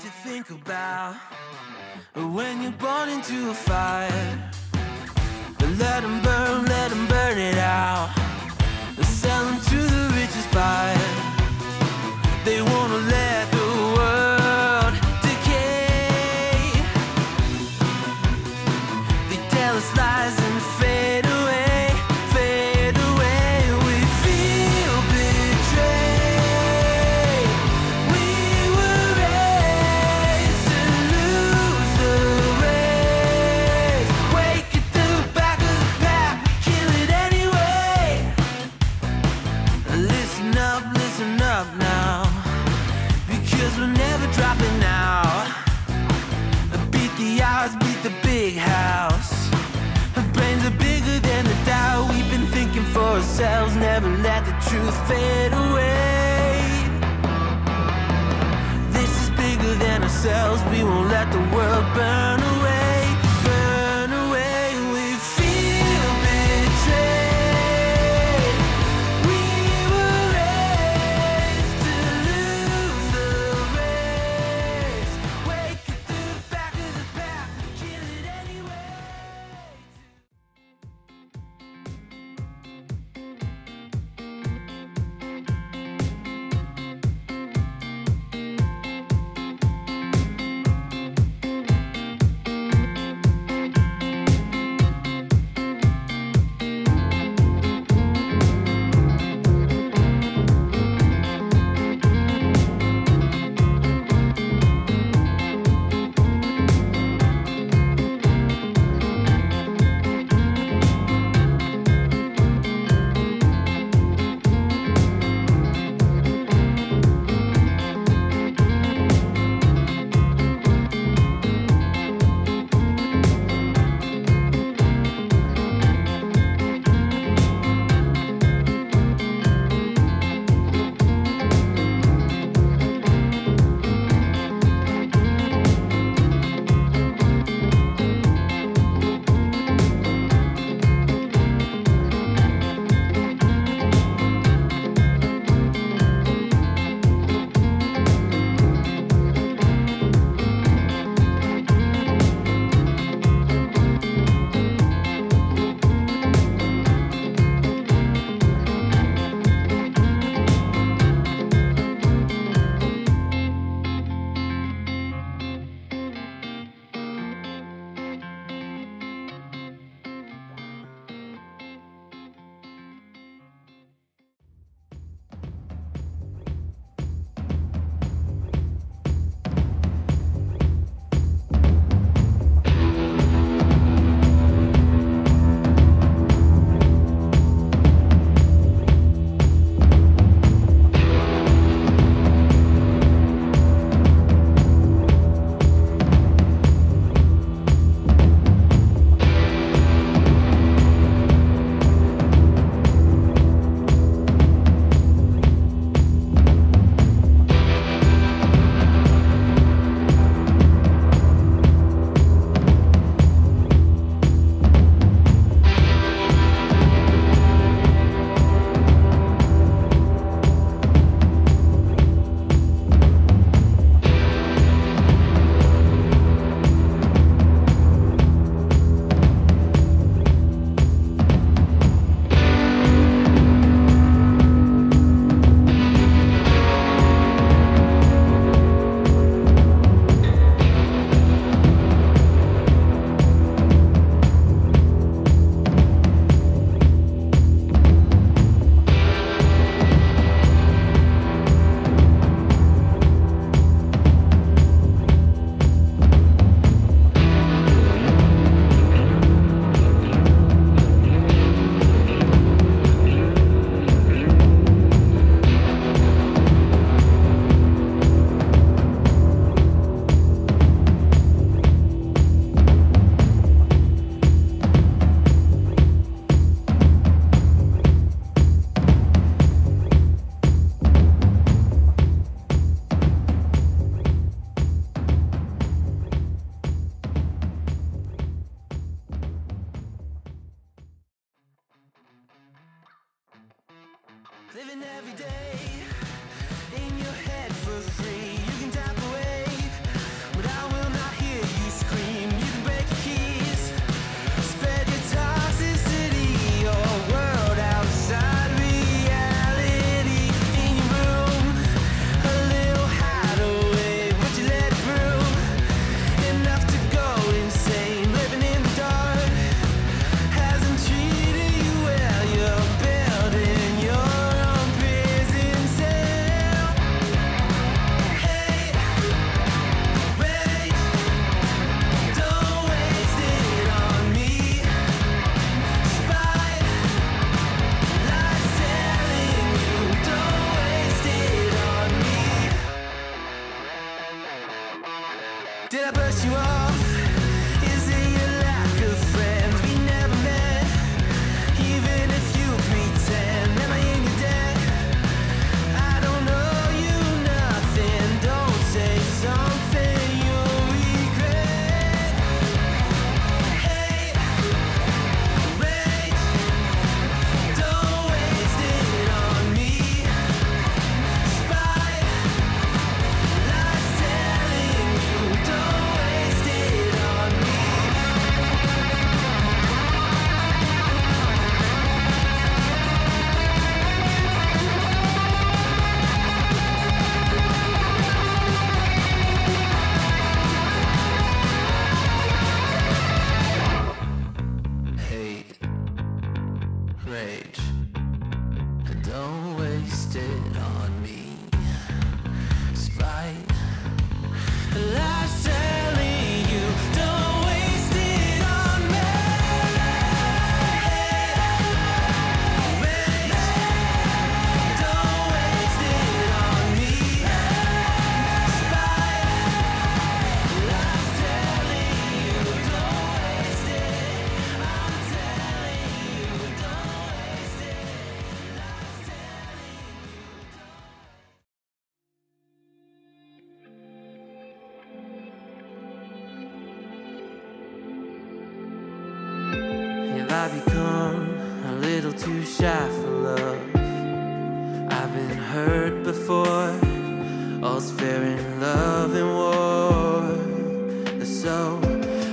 think about when you're born into a fire. Let them burn, let them burn it out. Listen up now. Because we're never dropping out. Beat the odds, beat the big house. Our brains are bigger than the doubt. We've been thinking for ourselves, never let the truth fade away. This is bigger than ourselves. We won't let the world burn away,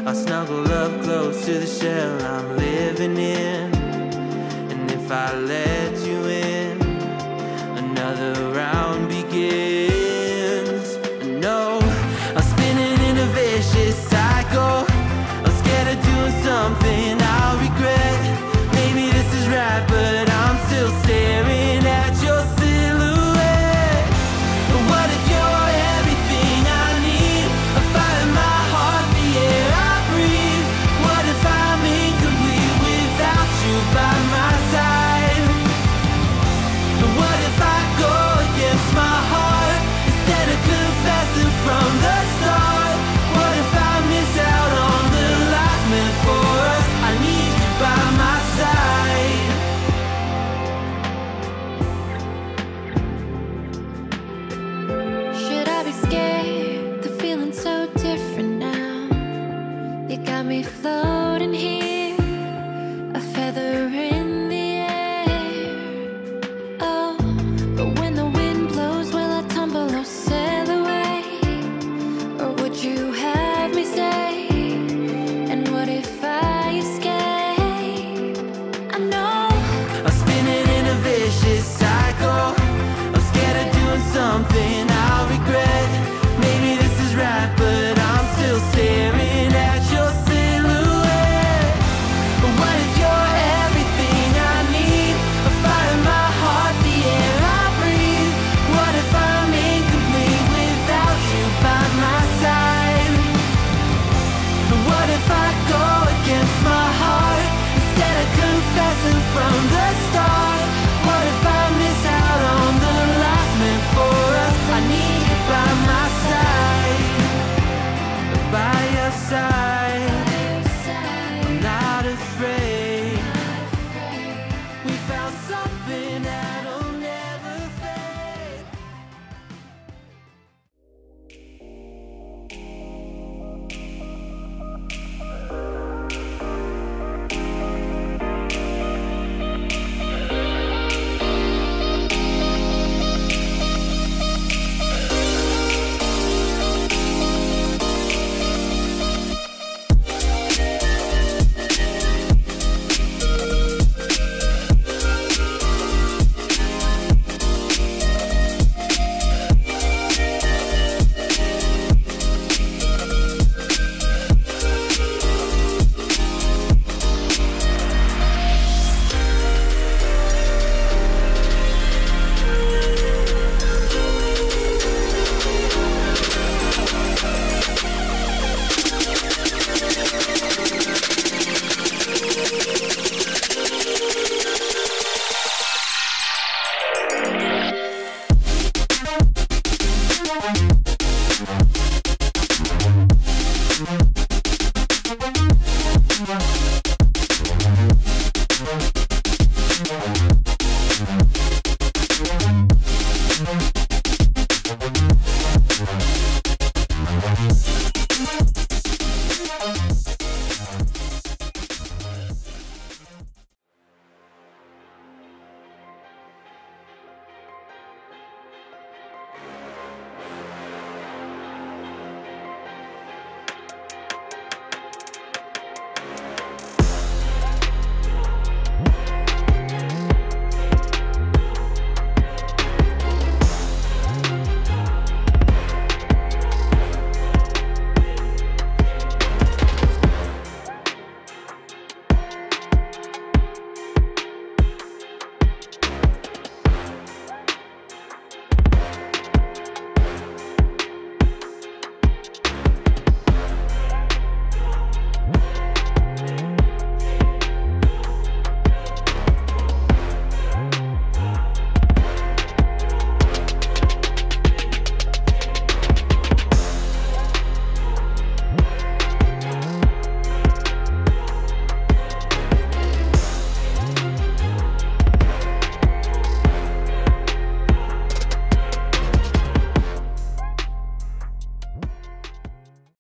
I snuggle up close to the shell I'm living in. And if I let